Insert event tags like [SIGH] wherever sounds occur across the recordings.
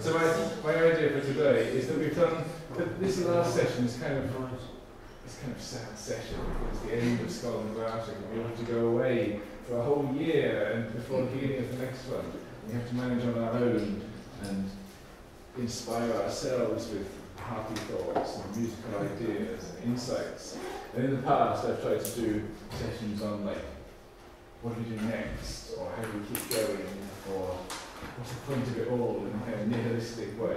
So my, my idea for today is that we've done, this last session is kind of, it's kind of sad session. It's the end of Scotland Routing and we have to go away for a whole year and before the beginning of the next one. We have to manage on our own and inspire ourselves with happy thoughts and musical ideas and insights. And in the past I've tried to do sessions on like what do we do next or how do we keep going or what's the point of it all in a nihilistic way.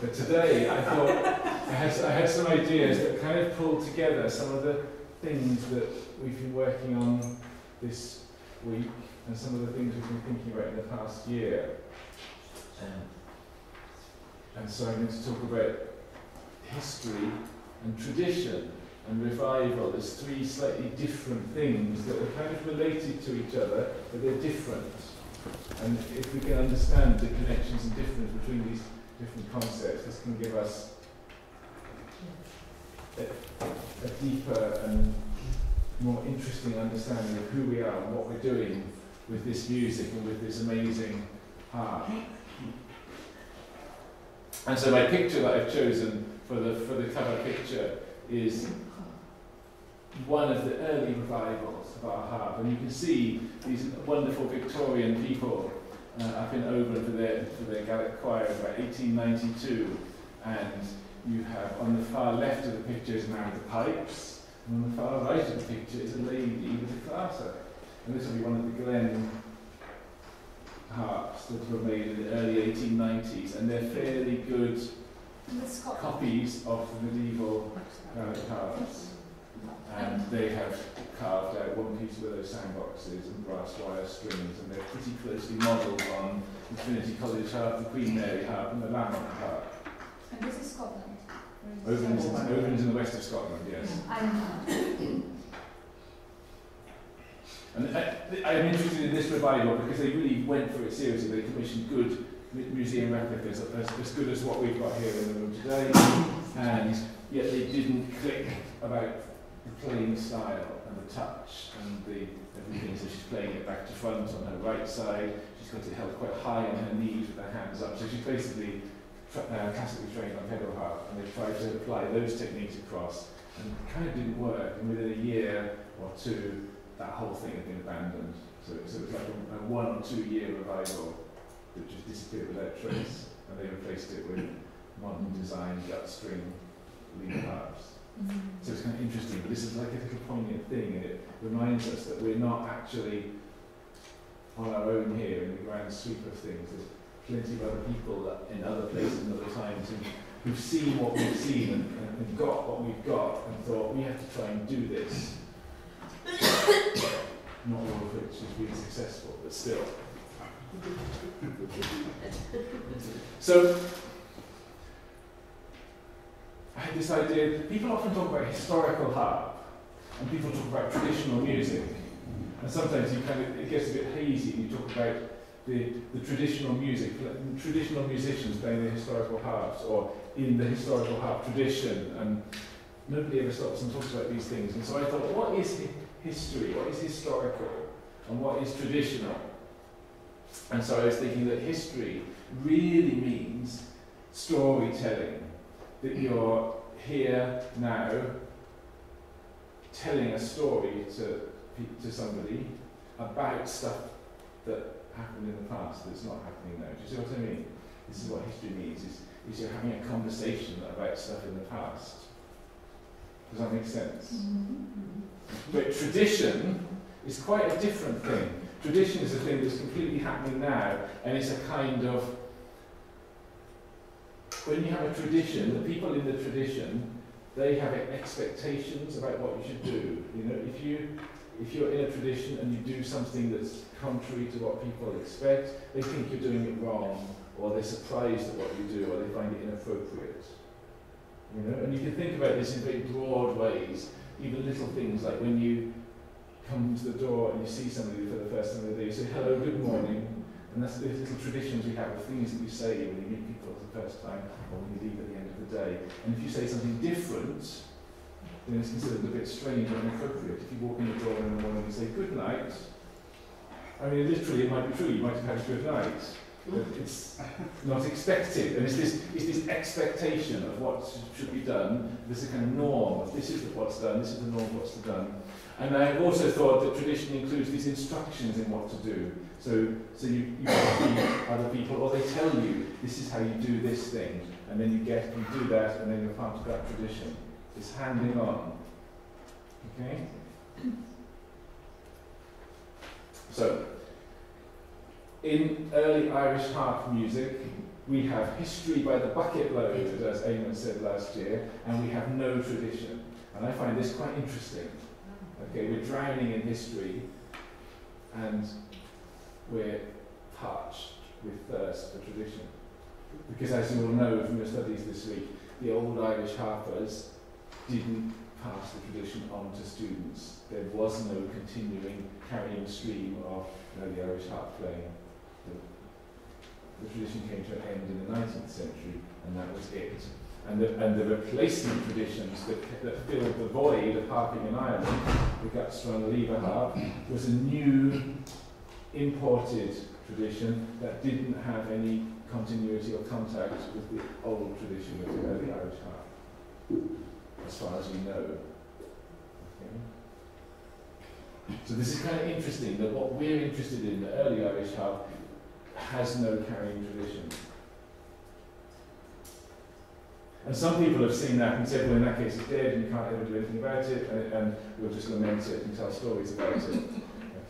But today I thought I had, I had some ideas that kind of pulled together some of the things that we've been working on this week and some of the things we've been thinking about in the past year. Um, and so I'm going to talk about history and tradition and revival as three slightly different things that are kind of related to each other, but they're different. And if we can understand the connections and difference between these different concepts, this can give us a, a deeper and more interesting understanding of who we are and what we're doing with this music and with this amazing art. And so my picture that I've chosen for the, for the cover picture is one of the early revivals of our harp. And you can see these wonderful Victorian people uh, up in Oban for their, for their Gaelic choir about 1892. And you have on the far left of the picture is now the pipes, and on the far right of the picture is a lady with a clarsach. And this will be one of the Glen harps that were made in the early 1890s, and they're fairly good copies of the medieval Gaelic harps and they have carved out one piece of those soundboxes and brass wire strings, and they're pretty closely modelled on the Trinity College harp, the Queen Mary harp, and the Lamont harp. And this is Scotland? Oban's, Oban's in the west of Scotland, yes. And uh, I, I'm interested in this revival because they really went for it seriously. They commissioned good museum replicas uh, as, as good as what we've got here in the room today, and yet they didn't click about the playing style and the touch and the everything. So she's playing it back to front on her right side. She's got it held quite high on her knees with her hands up. So she's basically uh, classically trained on pedal harp, and they tried to apply those techniques across, and it kind of didn't work. And within a year or two, that whole thing had been abandoned. So, so it was like a, a one or two year revival that just disappeared without trace, and they replaced it with modern design gut string lead harps. Mm-hmm. So it's kind of interesting, but this is like a little poignant thing, and it reminds us that we're not actually on our own here in the grand sweep of things. There's plenty of other people in other places and other times who, who've seen what we've seen and, and, and got what we've got and thought we have to try and do this. not all of which has been successful, but still. [LAUGHS] so I had this idea, people often talk about historical harp, and people talk about traditional music. And sometimes you kind of, it gets a bit hazy, and you talk about the, the traditional music, traditional musicians playing the historical harps, or in the historical harp tradition, and nobody ever stops and talks about these things. And so I thought, what is history? What is historical? And what is traditional? And so I was thinking that history really means storytelling that you're here now telling a story to, to somebody about stuff that happened in the past that's not happening now. Do you see what I mean? This is what history means, is, is you're having a conversation about stuff in the past. Does that make sense? Mm-hmm. But tradition is quite a different thing. Tradition is a thing that's completely happening now, and it's a kind of when you have a tradition, the people in the tradition, they have expectations about what you should do. You know, if you if you're in a tradition and you do something that's contrary to what people expect, they think you're doing it wrong, or they're surprised at what you do, or they find it inappropriate. You know, and you can think about this in very broad ways, even little things like when you come to the door and you see somebody for the first time of the day, you say, hello, good morning, and that's the little traditions we have, the things that we say when you meet people the first time or when you leave at the end of the day. And if you say something different, then it's considered a bit strange or inappropriate. If you walk in the door in the morning and say good night, I mean, literally it might be true, you might have had good night, But It's not expected, and it's this, it's this expectation of what should be done. This is kind of norm of this is what's done, this is the norm of what's done. And I also thought that tradition includes these instructions in what to do. So, so you, you other people, or they tell you this is how you do this thing, and then you get you do that, and then you're part of that tradition. It's handing on. Okay. So, in early Irish harp music, we have history by the bucket load, as Eamon said last year, and we have no tradition. And I find this quite interesting. Okay, we're drowning in history, and we're parched with thirst for tradition. Because as you will know from your studies this week, the old Irish harpers didn't pass the tradition on to students. There was no continuing carrying stream of you know, the Irish harp playing the tradition came to an end in the 19th century, and that was it. And the, and the replacement traditions that, that filled the void of harping in Ireland, the gut-strung lever harp, was a new imported tradition that didn't have any continuity or contact with the old tradition of the early Irish harp, as far as we know. Okay. So this is kind of interesting that what we're interested in, the early Irish harp, has no carrying tradition. And some people have seen that and said, well, in that case, it's dead and you can't ever do anything about it, and, and we'll just lament it and tell stories about it. [LAUGHS]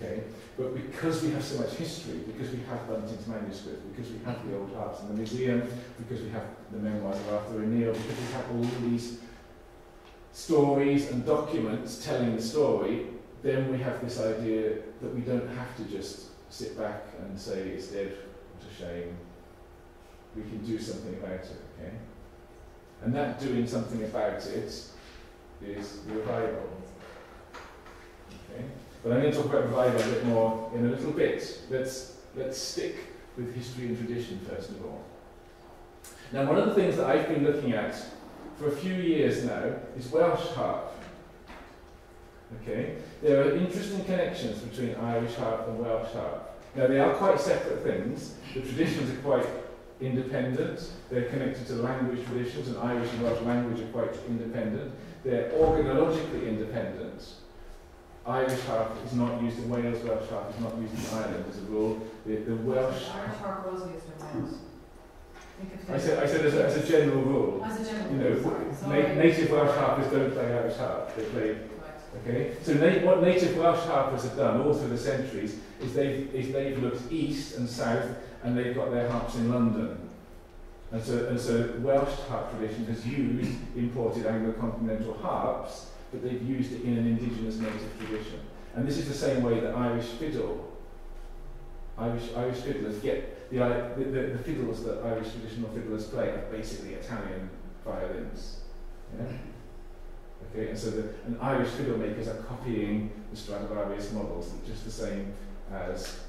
Okay? But because we have so much history, because we have Bunting's manuscript, because we have the old harps in the museum, because we have the memoirs of Arthur O'Neill, because we have all these stories and documents telling the story, then we have this idea that we don't have to just sit back and say it's dead, what a shame. We can do something about it, okay? And that doing something about it is revival. Okay? But I'm going to talk about revival a bit more in a little bit. Let's, let's stick with history and tradition first of all. Now, one of the things that I've been looking at for a few years now is Welsh harp. Okay? There are interesting connections between Irish harp and Welsh harp. Now, they are quite separate things. The traditions are quite independent. They're connected to language traditions, and Irish and Welsh language are quite independent. They're organologically independent. Irish harp is not used in Wales, Welsh harp is not used in Ireland as a rule. The, the Welsh... Irish harp was used in Wales. I said, I said as a, as a general rule. As a general You know, rule, sorry. na native Welsh harpers don't play Irish harp. They play Okay, so na what native Welsh harpers have done all through the centuries is they've, is they've looked east and south and they've got their harps in London. And so, and so Welsh harp tradition has used imported Anglo-continental harps, but they've used it in an indigenous native tradition. And this is the same way that Irish fiddle, Irish, Irish fiddlers get, the, the, the, fiddles that Irish traditional fiddlers play are basically Italian violins. Yeah? Okay, and so the, and Irish fiddle makers are copying the Stradivarius models, just the same as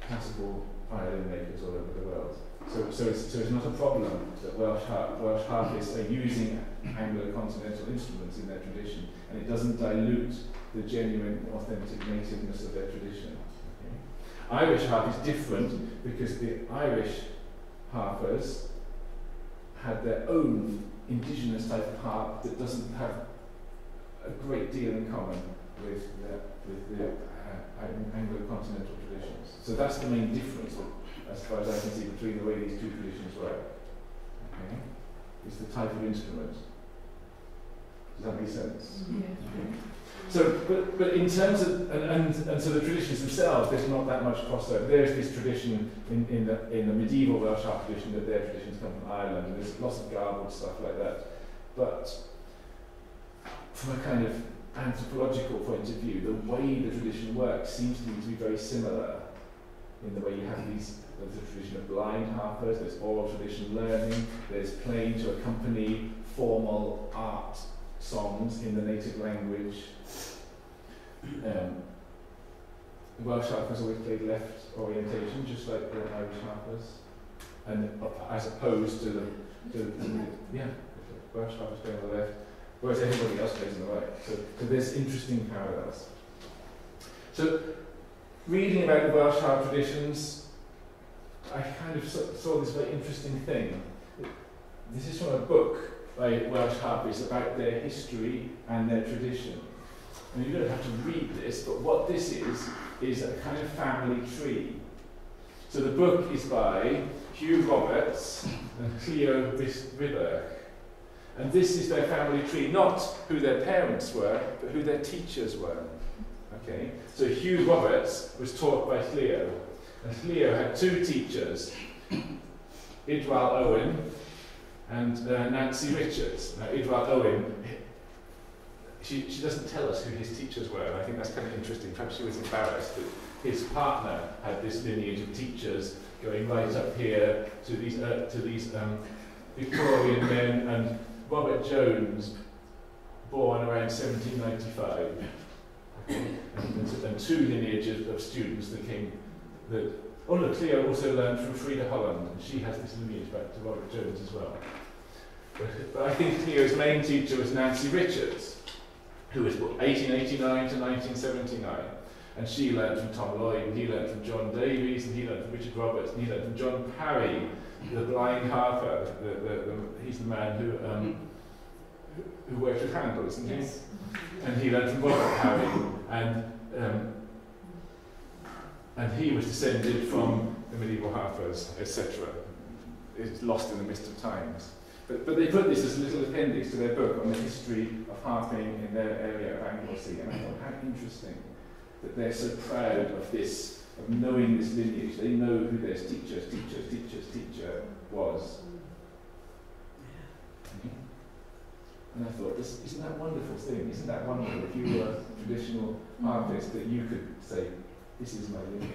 classical violin makers all over the world. So, so, it's, so it's not a problem that Welsh, Welsh harpists are using Anglo-continental instruments in their tradition, and it doesn't dilute the genuine, authentic nativeness of their tradition. Okay? Irish harp is different because the Irish harpers had their own indigenous type of harp that doesn't have a great deal in common with the, with the uh, Anglo-continental traditions. So that's the main difference, as far as I can see, between the way these two traditions work. Okay? It's the type of instrument. Does that make sense? Mm-hmm. Yeah. Okay. So, but, but in terms of, and, and, and so the traditions themselves, there's not that much crossover. There's this tradition in, in, the, in the medieval Welsh harp tradition that their traditions come from Ireland, and there's lots of garbled stuff like that. But from a kind of anthropological point of view, the way the tradition works seems to me to be very similar in the way you have these there's a tradition of blind harpers, there's oral tradition learning, there's playing to accompany formal art songs in the native language. Um, Welsh harpers always played left orientation, just like the Irish harpers, and as opposed to the, to, to yeah, Welsh harpers playing on the left, whereas everybody else plays on the right. So, so there's interesting parallels. So, reading about the Welsh harp traditions, I kind of saw, this very interesting thing. This is from a book by Welsh harpists about their history and their tradition. And you don't have to read this, but what this is, is a kind of family tree. So the book is by Hugh Roberts and Llio Rhydderch. And this is their family tree, not who their parents were, but who their teachers were. Okay? So Hugh Roberts was taught by Llio. Llio had two teachers, [COUGHS] Idwal Owen and uh, Nansi Richards. Now, Idwal Owen, she, she doesn't tell us who his teachers were, and I think that's kind of interesting. Perhaps she was embarrassed that his partner had this lineage of teachers going right up here to these, uh, to these um, Victorian men, and Robert Jones, born around 1795, and, and, and two lineages of students that came that oh look, Llio also learned from Frida Holland, and she has this lineage back to Robert Jones as well. But, but I think Llio's main teacher was Nansi Richards, who was 1889 to 1979. And she learned from Tom Lloyd, and he learned from John Davies, and he learned from Richard Roberts, and he learned from John Parry, the blind harper. The, the, the, he's the man who, um, who, worked with Handel, isn't he? Yes. And he learned from Robert Parry, and um, and he was descended from the medieval harpers, etc. It's lost in the mist of times. But, but they put this as a little appendix to their book on the history of harping in their area of Anglesey, and I thought how interesting that they're so proud of this, of knowing this lineage. They know who their teacher's teacher's teacher's teacher was. And I thought, this, isn't that wonderful thing? Isn't that wonderful if you were a traditional artist that you could say, this is my lineage.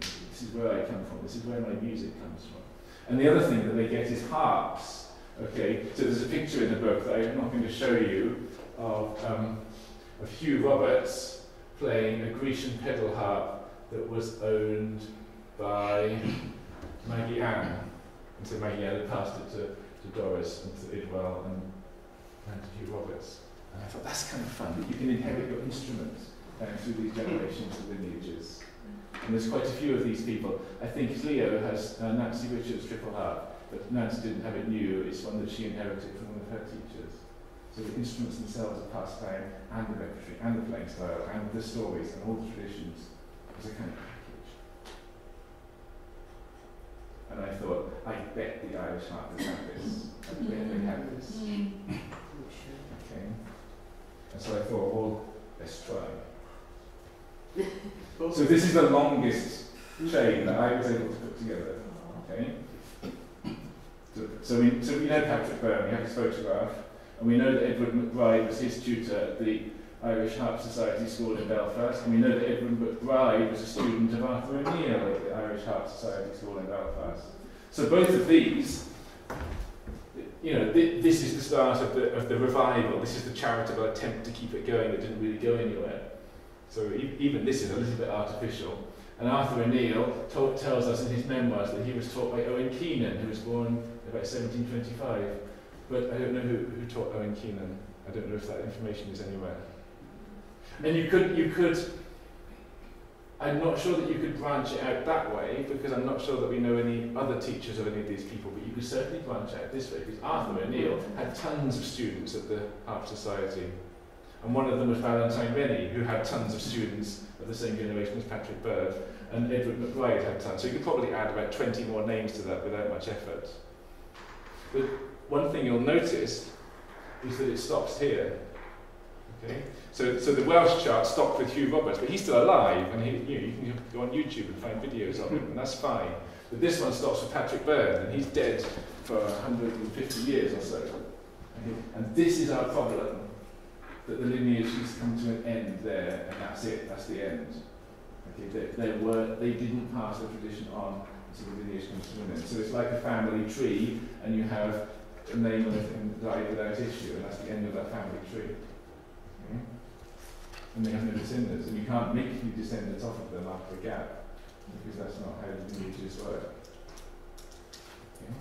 This is where I come from. This is where my music comes from. And the other thing that they get is harps. Okay, so there's a picture in the book that I'm not going to show you of, um, of Hugh Roberts playing a Grecian pedal harp that was owned by Maggie Ann. And so Maggie Ann had passed it to, to Doris and to Idwal and, and to Hugh Roberts. And I thought that's kind of fun, that you can inherit your instruments uh, through these generations of lineages. And there's quite a few of these people. I think Llio has uh, Nansi Richards' triple harp, but Nansi didn't have it new. It's one that she inherited from one of her teachers. So the instruments themselves are passed down, and the repertory, and the playing style, and the stories, and all the traditions as a kind of package. And I thought, I bet the Irish harpers have this. I bet they have this. Okay. And so I thought, well, let's try. So this is the longest chain that I was able to put together. Okay. So, so we so we know Patrick Byrne, we have his photograph, and we know that Edward McBride was his tutor at the Irish Harp Society School in Belfast, and we know that Edward McBride was a student of Arthur O'Neill at the Irish Harp Society School in Belfast. So both of these, you know, th this is the start of the, of the revival. This is the charitable attempt to keep it going that didn't really go anywhere. So even this is a little bit artificial. And Arthur O'Neill tells us in his memoirs that he was taught by Owen Keenan, who was born about 1725. But I don't know who, who taught Owen Keenan. I don't know if that information is anywhere. And you could, you could, I'm not sure that you could branch it out that way, because I'm not sure that we know any other teachers of any of these people, but you could certainly branch out this way, because Arthur O'Neill had tons of students at the Harp Society. And one of them was Valentine Rennie, who had tons of students of the same generation as Patrick Byrne, and Edward McBride had tons. So you could probably add about 20 more names to that without much effort. But one thing you'll notice is that it stops here. Okay? So, so the Welsh chart stopped with Hugh Roberts, but he's still alive, and he, you, know, you can go on YouTube and find videos of him, and that's fine. But this one stops with Patrick Byrne, and he's dead for 150 years or so. And this is our problem that the lineage has come to an end there, and that's it, that's the end. Okay, they, they, were, they didn't pass the tradition on until the lineage comes to an end. So it's like a family tree, and you have a name it died without issue, and that's the end of that family tree. Okay? And they have no descendants, and you can't make new descendants off of them after a gap, because that's not how lineages work. Okay?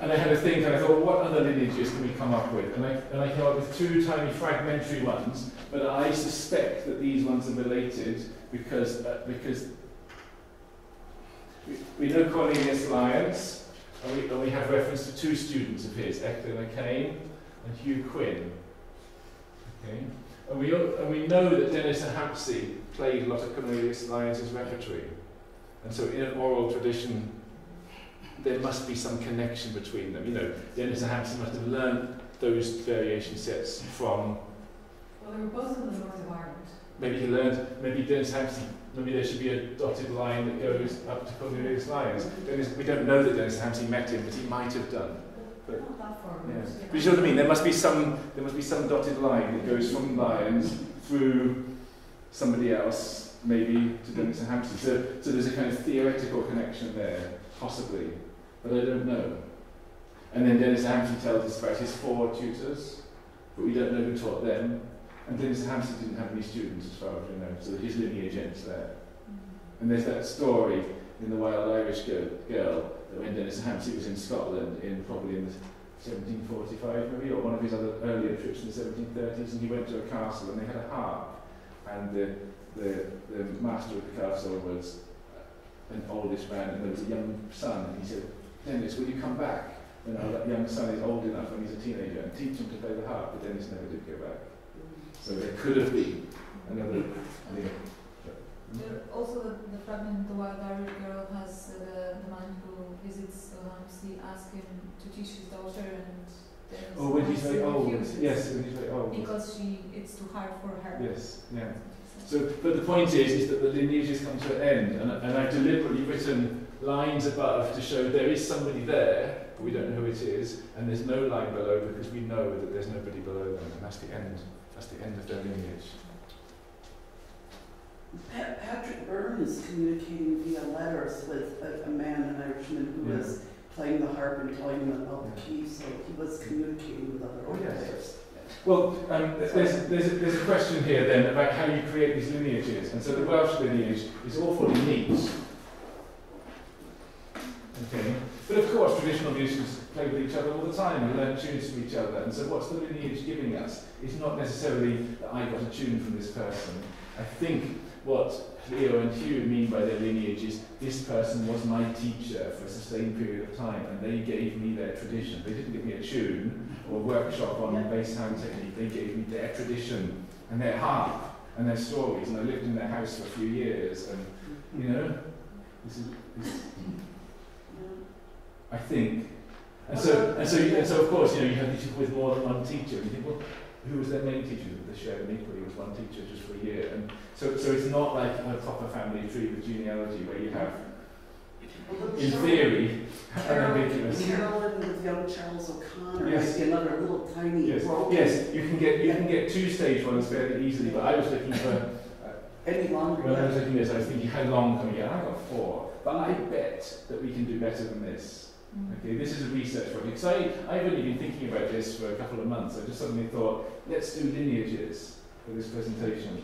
And I had a think, and I thought, what other lineages can we come up with? And I, and I came up with two tiny fragmentary ones, but I suspect that these ones are related because, uh, because we, we know Cornelius Lyons, and we, and we have reference to two students of his, Ector McCain and Hugh Quinn. Okay? And we, and we know that Dennis and Hampsey played a lot of Cornelius Lyons' repertory. And so in an oral tradition, there must be some connection between them. You know, Dennis and Hampsey must have learned those variation sets from, Well, they were both in the north of Ireland. maybe he learned, maybe Dennis Hampsey, maybe there should be a dotted line that goes up to Cornelius Lyons. Dennis, we don't know that Dennis Hampsey met him, but he might have done. But- Not that far. Yeah. but, But you know what I mean? There must be some there must be some dotted line that goes from Lyons through somebody else, maybe to Dennis and Hampsey. So, so there's a kind of theoretical connection there, possibly, but I don't know. And then Dennis Hampsey tells us about his four tutors, but we don't know who taught them. And Dennis Hampsey didn't have any students, as far as we know, so his lineage ends there. Mm-hmm. And there's that story in the Wild Irish Girl, girl that when Dennis Hampsey was in Scotland, in probably in the 1745 maybe, or one of his other earlier trips in the 1730s, and he went to a castle and they had a harp, and the, the, the master of the castle was an oldish man, and there was a young son, and he said, Dennis, will you come back when our young son is old enough, when he's a teenager, and teach him to play the harp? But Dennis never did go back. So there could have been another. There- Also, the, the fragment, the Wild Irish Girl, has uh, the, the man who visits Ramsey ask him to teach his daughter, and Oh, when he's very old. Yes, when he's very old. Because she, it's too hard for her. Yes, yeah. So, but the point is, is that the lineages come to an end, and, and I've deliberately written lines above to show there is somebody there, but we don't know who it is, and there's no line below because we know that there's nobody below them, and that's the end. That's the end of their lineage. Pa- Patrick Byrne is communicating via letters with a, a man, an Irishman, who Yeah. was playing the harp and telling him about the key, so he was communicating with other Oh, yes. players. Well, um, there's, there's, a, there's a question here then about how you create these lineages, and so the Welsh lineage is awfully neat. Okay, but of course traditional musicians play with each other all the time and learn tunes from each other, and so what's the lineage giving us? It's not necessarily that I got a tune from this person. I think what Llio and Hugh mean by their lineage is this person was my teacher for a sustained period of time, and they gave me their tradition. They didn't give me a tune or a workshop on Yeah. bass hand technique. They gave me their tradition and their harp and their stories, and I lived in their house for a few years, and you know, this is, this, I think. And so, and so, and so, of course, you know, you have these people with more than one teacher. And you think, well, who was their main teacher? They shared them equally with one teacher just for a year. And so, so it's not like a proper family tree with genealogy where you have, Well, in theory, an Carol- ambiguous. Carolan with young Charles O'Connor Yes. might be another little tiny Yes, broken yes, you can get you can get two stage ones fairly easily. But I was looking for uh, any longer. when I was looking at this, I was thinking how long can we get? I got four, but I bet that we can do better than this. Mm. Okay, this is a research project. So I, I've only been thinking about this for a couple of months. I just suddenly thought, let's do lineages for this presentation.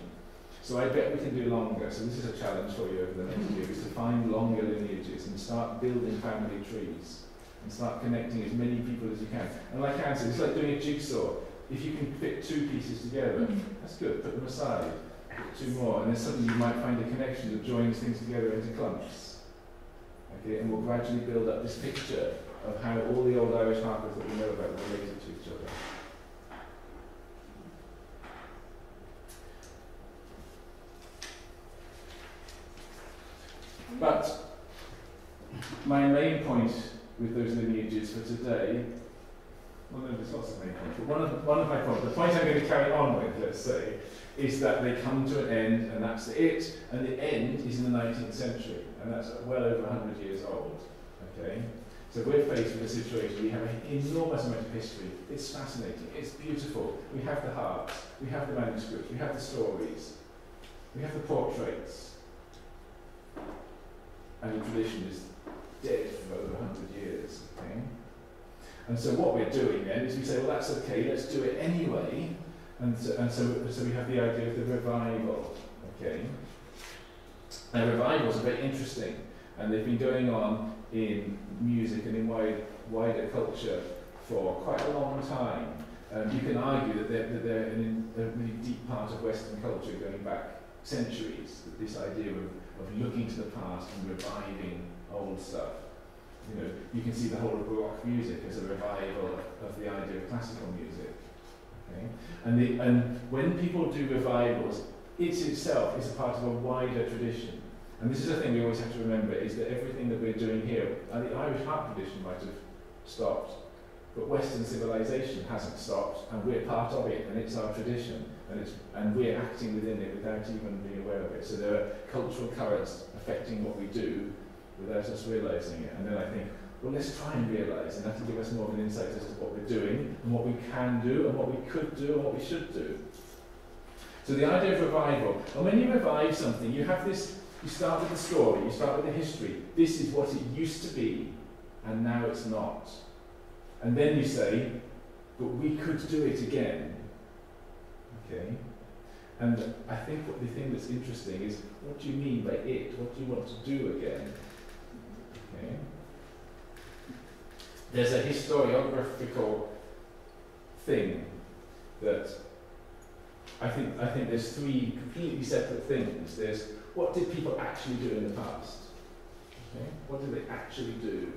So I bet we can do longer. So this is a challenge for you over the next year, is to find longer lineages and start building family trees and start connecting as many people as you can. And like I said, it's like doing a jigsaw. If you can fit two pieces together, Mm. that's good. Put them aside. Put two more, and then suddenly you might find a connection that joins things together into clumps. Okay, and we'll gradually build up this picture of how all the old Irish harpers that we know about related to each other. But my main point with those lineages for today, well, no, there's lots main points, but one of, one of my points, the point I'm going to carry on with, let's say, is that they come to an end and that's it, and the end is in the 19th century, and that's well over 100 years old. Okay? So we're faced with a situation, we have an enormous amount of history. It's fascinating, it's beautiful. We have the harps, we have the manuscripts, we have the stories, we have the portraits. And the tradition is dead for over 100 years. Okay? And so what we're doing then is we say, well, that's okay, let's do it anyway. And so, and so, so we have the idea of the revival. Okay? Now, revivals are very interesting, and they've been going on in music and in wide, wider culture for quite a long time. Um, you can argue that they're, that they're a really deep part of Western culture going back centuries, this idea of, of looking to the past and reviving old stuff. You know, you can see the whole of Baroque music as a revival of the idea of classical music. Okay? And, the, and when people do revivals, it itself is a part of a wider tradition. And this is the thing we always have to remember, is that everything that we're doing here, uh, the Irish harp tradition might have stopped, but Western civilization hasn't stopped, and we're part of it, and it's our tradition, and, it's, and we're acting within it without even being aware of it. So there are cultural currents affecting what we do without us realizing it. And then I think, well, let's try and realize, and that'll give us more of an insight as to what we're doing, and what we can do, and what we could do, and what we should do. So the idea of revival, and when you revive something, you have this, you start with the story, you start with the history. This is what it used to be, and now it's not. And then you say, but we could do it again. Okay? And I think what the thing that's interesting is, what do you mean by it? What do you want to do again? Okay? There's a historiographical thing that I think I think there's three completely separate things. There's what did people actually do in the past? Okay? What did they actually do?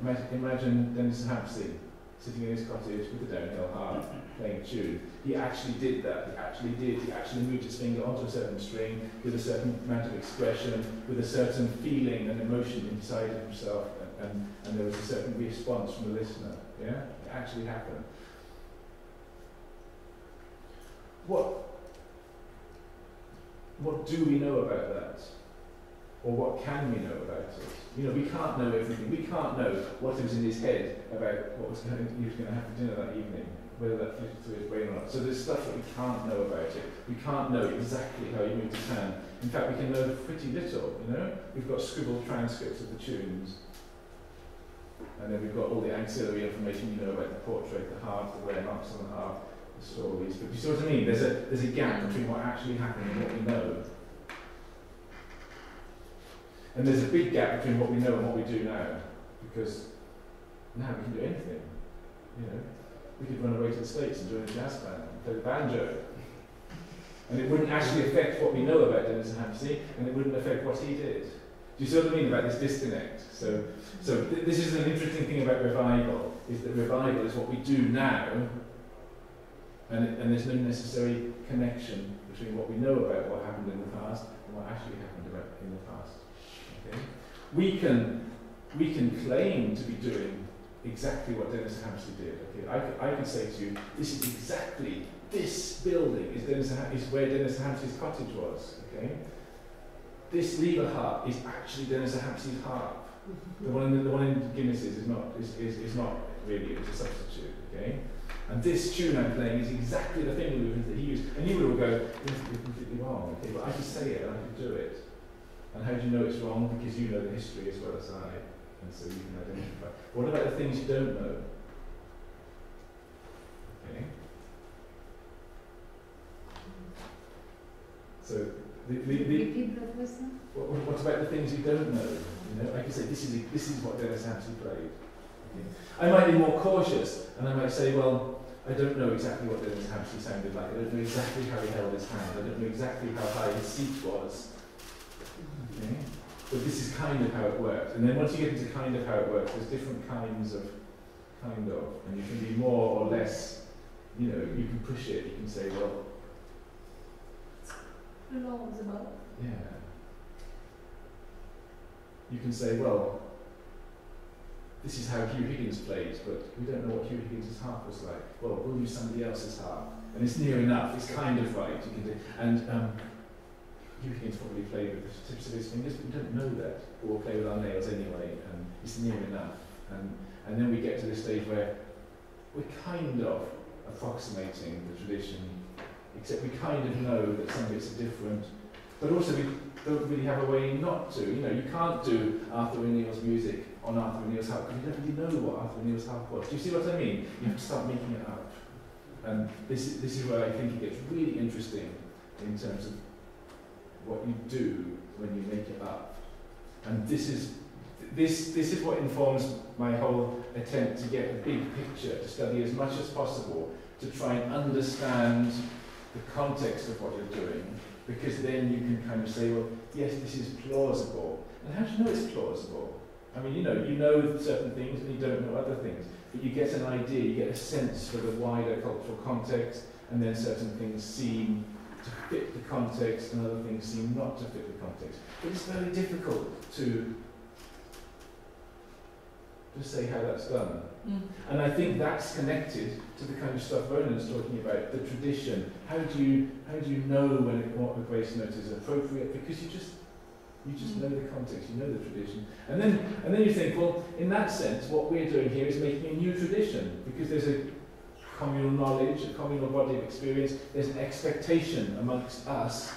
Imagine, imagine Dennis Hampsey sitting in his cottage with the downhill harp playing a tune. He actually did that. He actually did. He actually moved his finger onto a certain string with a certain amount of expression, with a certain feeling and emotion inside himself, and, and, and there was a certain response from the listener. Yeah? It actually happened. What, what do we know about that? Or what can we know about it? You know, we can't know everything. We can't know what was in his head about what was going, he was going to have for dinner that evening, whether that fitted through his brain or not. So there's stuff that we can't know about it. We can't know exactly how he moved his hand. In fact, we can know pretty little, you know? We've got scribbled transcripts of the tunes. And then we've got all the ancillary information you know about the portrait, the harp, the wear marks on the harp, the stories. But you see what I mean? There's a, there's a gap between what actually happened and what we know. And there's a big gap between what we know and what we do now, because now we can do anything. You know, we could run away to the States and join a jazz band and play the banjo. And it wouldn't actually affect what we know about Dennis Hampsey, and it wouldn't affect what he did. Do you see what I mean about this disconnect? So, so th this is an interesting thing about revival, is that revival is what we do now, and, and there's no necessary connection between what we know about what happened in the past and what actually happened about in the past. Okay? We can we can claim to be doing exactly what Dennis Hampsey did. Okay? I, I can say to you, this is exactly this building is Dennis is where Dennis Hampsey's cottage was. Okay? This lever harp is actually Dennis Hampsey's harp. The one in the, one in Guinness's is not is, is, is not really it's a substitute. Okay? And this tune I'm playing is exactly the movement that he used. And you would all go, completely wrong. Okay, but I can say it and I can do it. And how do you know it's wrong? Because you know the history as well as I. And so you can identify. What about the things you don't know? Okay. So the, the, the, Repeat that question. what, what about the things you don't know? You know, like you say, this is this is what Dennis Hampsey played. Okay. I might be more cautious, and I might say, well, I don't know exactly what Dennis Hampsey sounded like. I don't know exactly how he held his hand. I don't know exactly how high his seat was. This is kind of how it works. And then once you get into kind of how it works, there's different kinds of kind of, and you can be more or less, you know, you can push it. You can say, well, Laws about. yeah. You can say, well, this is how Hugh Higgins plays, but we don't know what Hugh Higgins' harp was like. Well, we'll use somebody else's harp. And it's near enough, it's kind of right. You can do, and um, Higgins probably played with the tips of his fingers, but we don't know that. But we'll play with our nails anyway, and it's near enough. And, and then we get to the stage where we're kind of approximating the tradition, except we kind of know that some bits are different, but also we don't really have a way not to. You know, you can't do Arthur O'Neill's music on Arthur O'Neill's harp because you don't really know what Arthur O'Neill's harp was. Do you see what I mean? You have to start making it up. And this is, this is where I think it gets really interesting in terms of what you do when you make it up. And this is, this, this is what informs my whole attempt to get a big picture, to study as much as possible, to try and understand the context of what you're doing, because then you can kind of say, well, yes, this is plausible. And how do you know it's plausible? I mean, you know, you know certain things and you don't know other things, but you get an idea, you get a sense for the wider cultural context, and then certain things seem to fit the context and other things seem not to fit the context. But it's very difficult to to say how that's done. Mm. And I think that's connected to the kind of stuff Ronan's talking about, the tradition. How do you how do you know when what a grace note is appropriate? Because you just you just Mm. know the context, you know the tradition. And then and then you think, well, in that sense, what we're doing here is making a new tradition because there's a communal knowledge, a communal body of experience, there's an expectation amongst us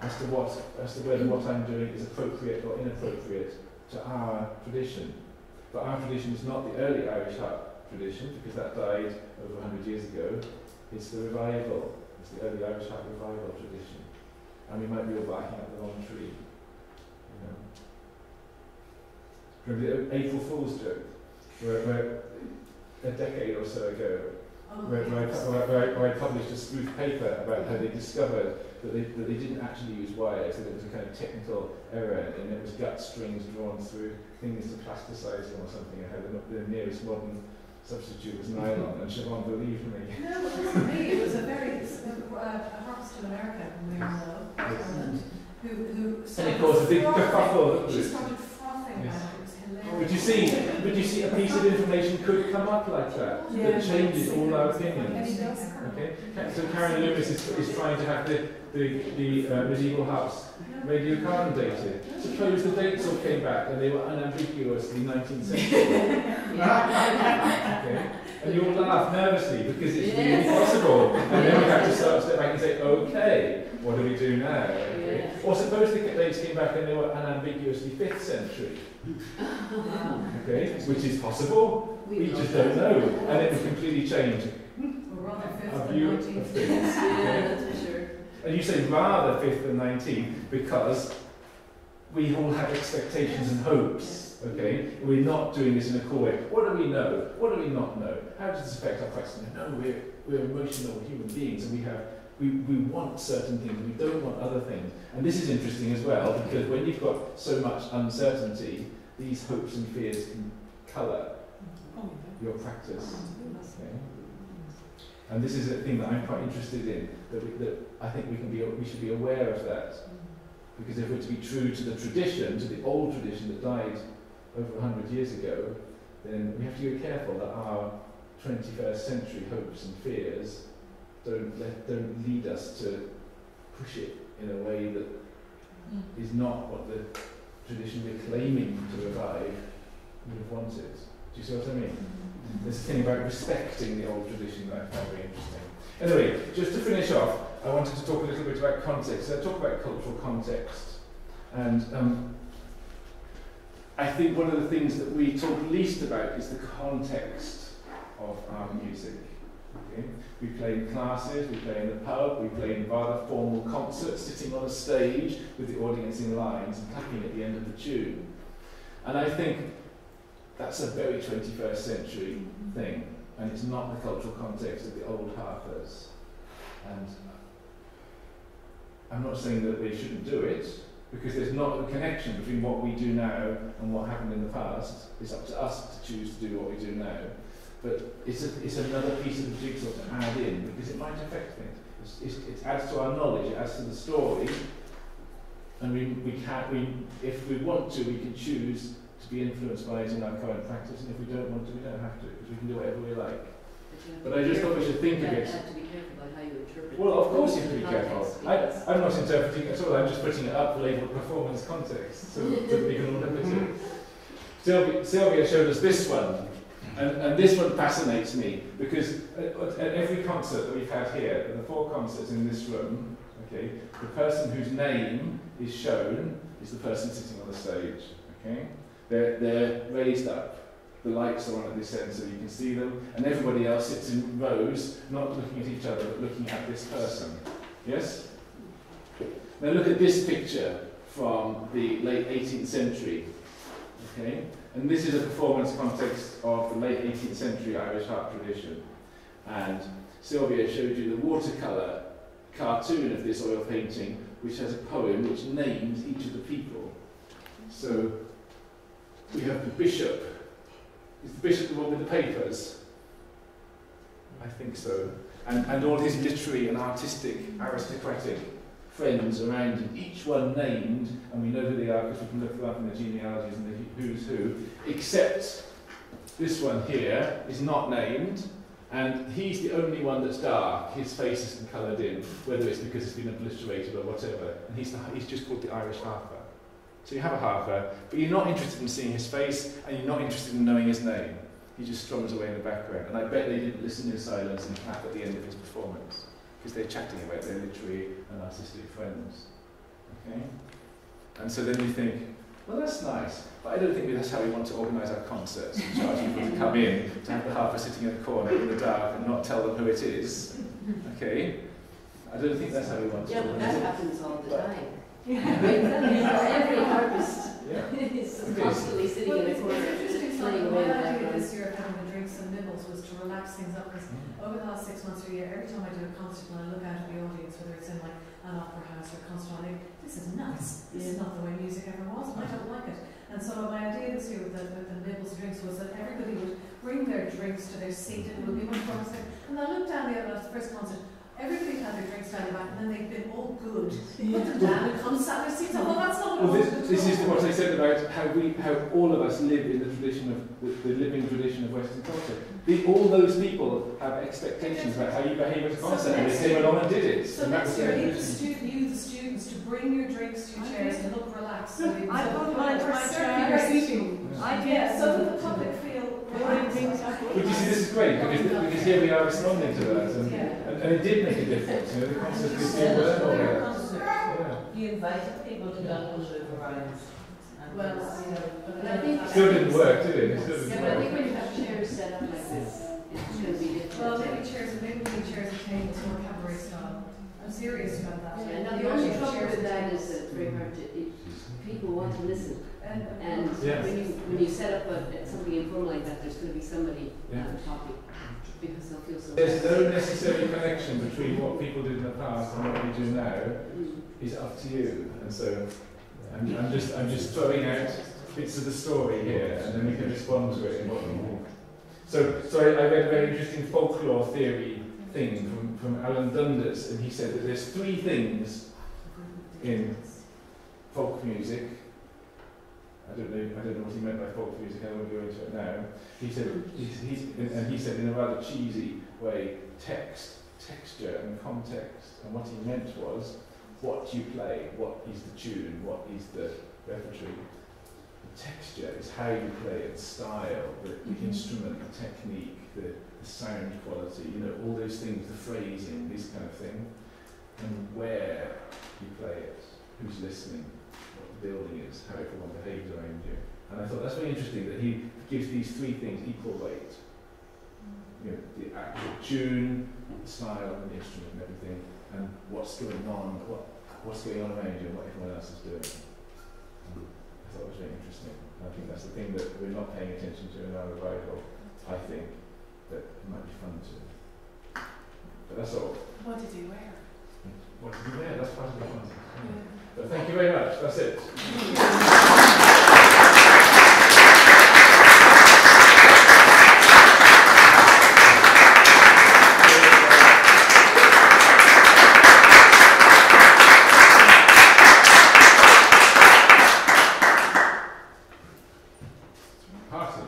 as to what as to whether what I'm doing is appropriate or inappropriate to our tradition. But our tradition is not the early Irish harp tradition, because that died over 100 years ago. It's the revival. It's the early Irish harp revival tradition. And we might be all barking up the wrong tree. You know. Remember the April Fool's joke? Where, where a decade or so ago, where, where, I, where, where, I, where I published a spoof paper about how they discovered that they, that they didn't actually use wires, that it was a kind of technical error, and it was gut strings drawn through things to plasticize them or something, and how the, the nearest modern substitute was nylon, and Siobhan believed me. [LAUGHS] No, it wasn't me. It was a very it's a, uh, a harvest to America from Maryland, Ireland, who who And it caused a big frothing. kerfuffle. She started frothing Yes. about it. It was hilarious. But you see, but you see, a piece of information could come up like that, Yeah. that changes all our opinions. it does come. Okay, so Karen Loomis is, is trying to have the, the, the uh, medieval harps radiocarbon dated. Suppose the dates all came back and they were unambiguously 19th [LAUGHS] century. okay? And you all laugh nervously because it's really possible. And then we have to start step back and say, okay, what do we do now? Okay? Or suppose the dates came back and they were unambiguously 5th century. [LAUGHS] Okay? Which is possible. We just don't know. And it would completely change Or rather, fifth our and view of things. [LAUGHS] Okay? that's for sure. And you say rather 5th and 19th because we all have expectations and hopes. Okay, we're not doing this in a cool way. What do we know? What do we not know? How does this affect our practice? No, we're, we're emotional human beings and we have we, we want certain things, we don't want other things. And this is interesting as well because when you've got so much uncertainty, these hopes and fears can colour your practice. Okay? And this is a thing that I'm quite interested in, that, we, that I think we, can be, we should be aware of that. Because if we're to be true to the tradition, to the old tradition that died over 100 years ago, then we have to be careful that our 21st century hopes and fears don't, let, don't lead us to push it in a way that Mm. not what the tradition we're claiming to revive would have wanted. Do you see what I mean? There's a thing about respecting the old tradition that I find very interesting. Anyway, just to finish off, I wanted to talk a little bit about context. So I talk about cultural context. And um, I think one of the things that we talk least about is the context of our music. Okay? We play in classes, we play in the pub, we play in rather formal concerts, sitting on a stage with the audience in lines and clapping at the end of the tune. And I think that's a very 21st century thing, and it's not the cultural context of the old harpers. And I'm not saying that they shouldn't do it, because there's not a connection between what we do now and what happened in the past. It's up to us to choose to do what we do now. But it's, a, it's another piece of the jigsaw to add in, because it might affect things. It's, it's, it adds to our knowledge, it adds to the story, and we, we can we, if we want to, we can choose to be influenced by it in our current practice, and if we don't want to, we don't have to, because we can do whatever we like. But I just thought we should think of it. have to be careful about how you interpret. Well, of course you have to be careful. I, I'm not interpreting it at all, I'm just putting it up labelled performance context, so that we can all look at it. [LAUGHS] Sylvia, Sylvia showed us this one, and, and this one fascinates me, because at, at every concert that we've had here, the four concerts in this room, okay, the person whose name is shown is the person sitting on the stage, okay? They're, they're raised up. The lights are on at this end so you can see them, and everybody else sits in rows, not looking at each other, but looking at this person. Yes? Now look at this picture from the late 18th century. Okay? And this is a performance context of the late 18th century Irish harp tradition. And Sylvia showed you the watercolour cartoon of this oil painting, which has a poem which names each of the people. So we have the bishop. Is the bishop the one with the papers? I think so. And, and all his literary and artistic, aristocratic friends around him, each one named, and we know who they are because we can look them up in the genealogies and the who's who, except this one here is not named, and he's the only one that's dark. His face isn't coloured in, whether it's because it's been obliterated or whatever. And he's, the, he's just called the Irish Harper. So you have a harper, but you're not interested in seeing his face, and you're not interested in knowing his name. He just strums away in the background. And I bet they didn't listen in silence and clap at the end of his performance, because they're chatting about their literary and artistic friends. Okay? And so then you think, well, that's nice, but I don't think that's how we want to organise our concerts and charge people to come in, to have the harper sitting in a corner in the dark and not tell them who it is. Okay? I don't think that's how we want to Yeah, but organise that it. happens all the But- time. [LAUGHS] Every harvest Yeah. [LAUGHS] is Okay. constantly sitting Well, in a corner, it's interesting, just so playing my away in the idea background. This year of having the drinks and nibbles was to relax things up, because mm. over the last six months or a year, every time I do a concert and I look out at the audience, whether it's in like an opera house or a concert, I think, this is nuts. This is not the way music ever was, and I don't like it. And so my idea this year with the, with the nibbles drinks was that everybody would bring their drinks to their seat and it would be of thing. And I looked down the other the first concert, everybody had their drinks down the back and then they've been all good. Put them down and come sat their seats. Well, that's not Well, what I this, wanted this is do. what I said about how we, how all of us live in the tradition of the, the living tradition of Western culture. The, all those people have expectations about how you behave at a So concert, and they came along and did it. So and next year, their the tradition. you, the students, to bring your drinks to your chairs and look relaxed. So [LAUGHS] I so- put mine to my chair. your. I did. Yeah, so that the public feel relaxed. But you see, this is great because, because here we are responding to that, and, Yeah. And, and it did make a difference. You know, the concert did do well. all Their that. concert. Yeah. You invited people to come to the Ryan's. Well, you know, but But I think- Still didn't work, did it? It still didn't yeah, but I think when you have chairs set up like this, it's going to be Well, different. maybe chairs, maybe we need chairs and tables more cabaret style. I'm serious about that. Yeah, now the only trouble with that is that tables. is that it's very hard to, it, people want to listen. And, And Yeah. when you, when you set up a, something informal like that, there's going to be somebody Yeah. uh, talking, because they'll feel so. There's no necessary connection between what people did in the past and what we do now. Mm. It's up to you. And so I'm, I'm just I'm just throwing out bits of the story here, and then we can respond to it in what we think. So, so I, I read a very interesting folklore theory thing from, from Alan Dundes, and he said that there's three things in folk music. I don't know. I don't know what he meant by folk music. I won't go into it now. He said, he's, he's, and he said in a rather cheesy way, text, texture, and context. And what he meant was what you play, what is the tune, what is the repertory. The texture is how you play it, style, the, the mm-hmm. instrument, the technique, the, the sound quality, you know, all those things, the phrasing, this kind of thing, and where you play it, who's listening, the building is, how everyone behaves around you. And I thought that's very interesting that he gives these three things equal weight. You know, the actual tune, the style, and the instrument and everything, and what's going on, what what's going on around you, and what everyone else is doing. Um, I thought it was very interesting. And I think that's the thing that we're not paying attention to in our revival. I think that might be fun to. But that's all. What did you wear? What did do wear? That's part of the fun. Thank you very much. That's it. Party.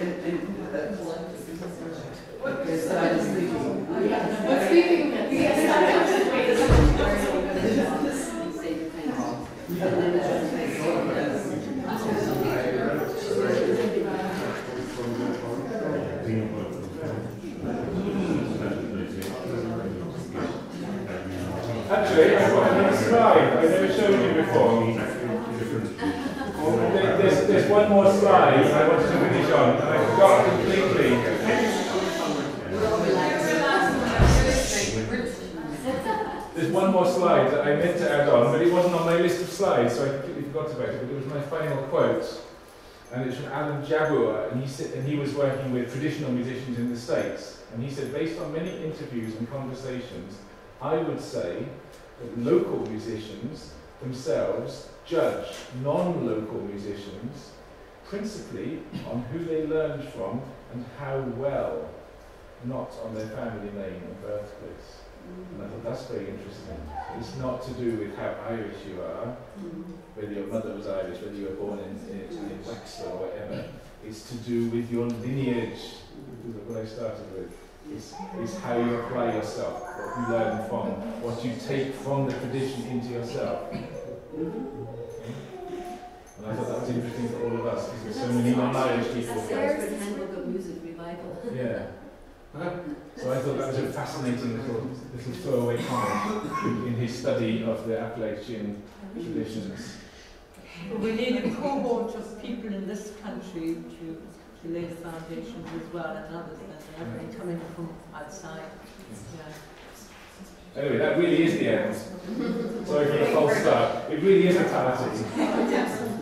And, and, uh, because I was thinking, What's speaking? Say your kind of- Actually, I've got another slide I never showed you before. There- There's, there's one more slide I wanted to finish on, and I forgot completely. There's one more slide that I meant to add on, but it wasn't on my list of slides, so I completely forgot about it, but it was my final quote. And it's from Alan Jabbour, and he, said, and he was working with traditional musicians in the States. And he said, based on many interviews and conversations, I would say that local musicians themselves judge non-local musicians principally on who they learned from and how well, not on their family name and birthplace. And I thought that's very interesting. It's not to do with how Irish you are, mm-hmm. whether your mother was Irish, whether you were born in, in, in Wexford or whatever. It's to do with your lineage. This is what I started with. It's, it's how you apply yourself, what you learn from, what you take from the tradition into yourself. And I thought that was interesting for all of us because there's so many non-Irish people. That's the Handbook of Music Revival. Yeah. So I thought that was a fascinating little, little throwaway comment in, in his study of the Appalachian traditions. We need a cohort of people in this country to, to lay the foundations as well, and others that have been coming from outside. Yeah. Anyway, that really is the end. Sorry for the false start. It really is a party. [LAUGHS]